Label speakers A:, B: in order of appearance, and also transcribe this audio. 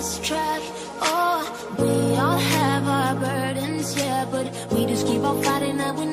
A: this track. Oh, we all have our burdens, yeah, but we just keep on fighting that we